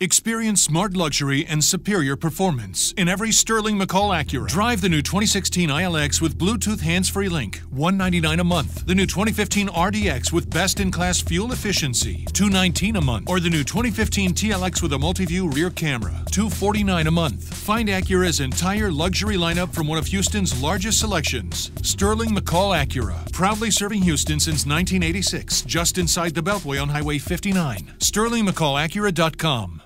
Experience smart luxury and superior performance in every Sterling McCall Acura. Drive the new 2016 ILX with Bluetooth hands-free link, 199 a month. The new 2015 RDX with best-in-class fuel efficiency, 2.19 a month. Or the new 2015 TLX with a multi-view rear camera, 2.49 a month. Find Acura's entire luxury lineup from one of Houston's largest selections. Sterling McCall Acura, proudly serving Houston since 1986, just inside the Beltway on Highway 59. SterlingMcCallAcura.com.